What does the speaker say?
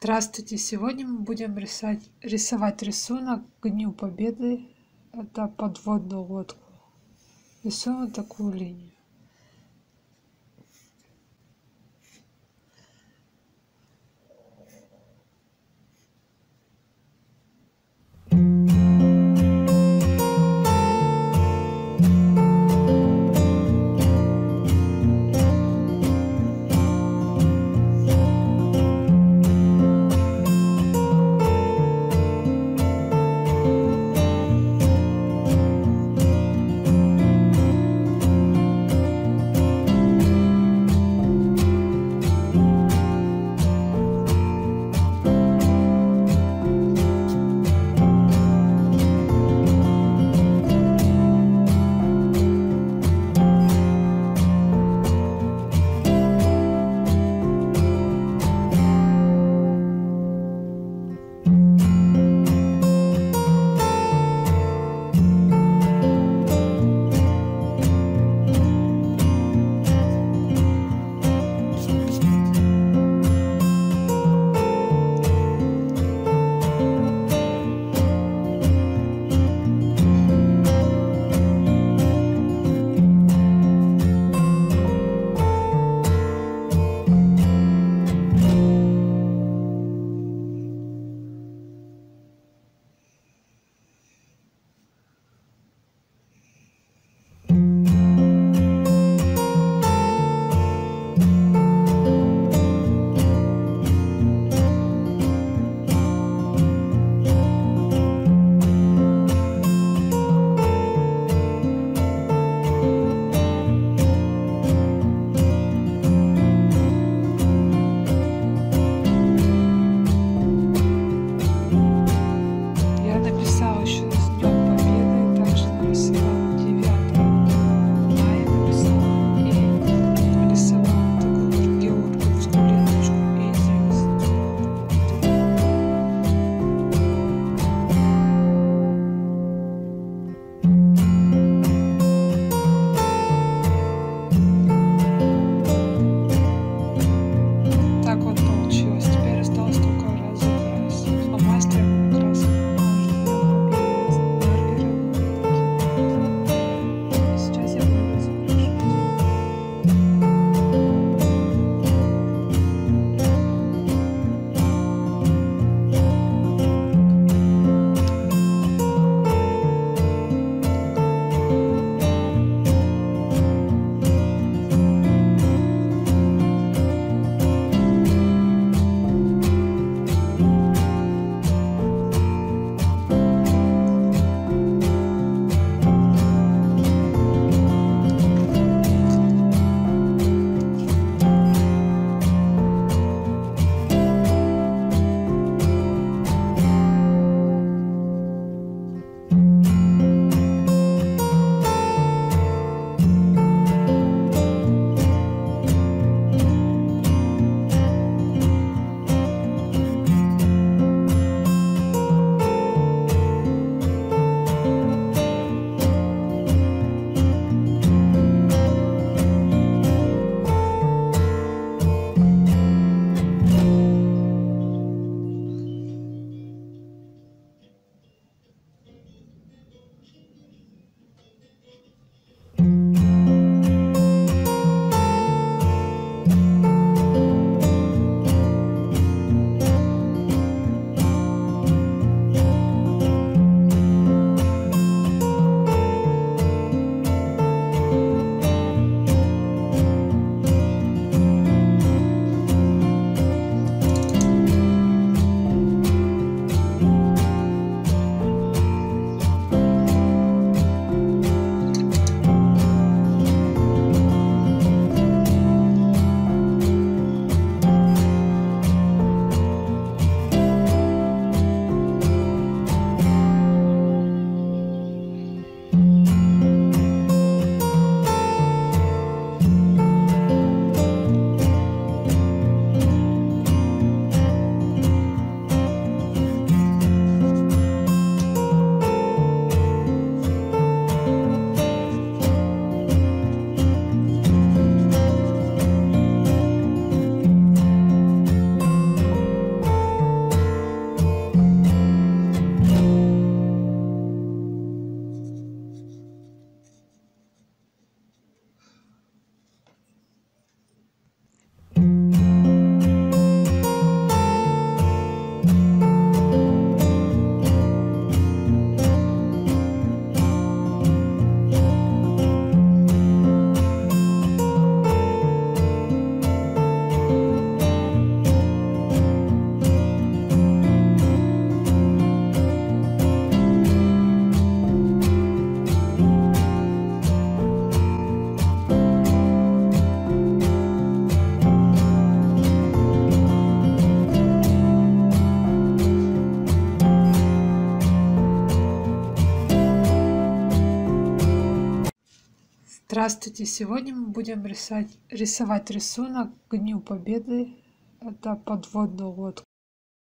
Здравствуйте! Сегодня мы будем рисовать, рисовать рисунок к Дню Победы. Это подводную лодку. Рисуем такую линию. Здравствуйте! Сегодня мы будем рисовать, рисовать рисунок к Дню Победы. Это подводную лодку.